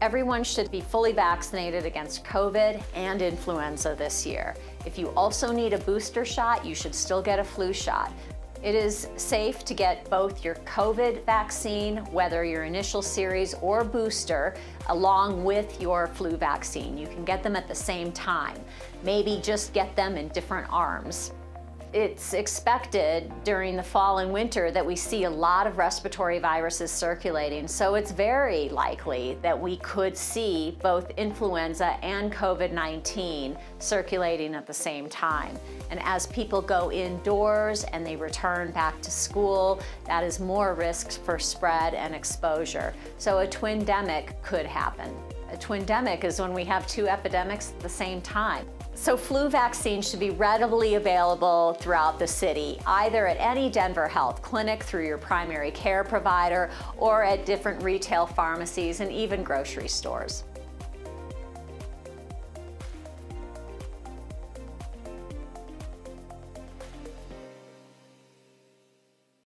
Everyone should be fully vaccinated against COVID and influenza this year. If you also need a booster shot, you should still get a flu shot. It is safe to get both your COVID vaccine, whether your initial series or booster, along with your flu vaccine. You can get them at the same time. Maybe just get them in different arms. It's expected during the fall and winter that we see a lot of respiratory viruses circulating, so it's very likely that we could see both influenza and COVID-19 circulating at the same time. And as people go indoors and they return back to school, that is more risk for spread and exposure. So a twindemic could happen. A twindemic is when we have two epidemics at the same time. So flu vaccines should be readily available throughout the city, either at any Denver Health clinic through your primary care provider or at different retail pharmacies and even grocery stores.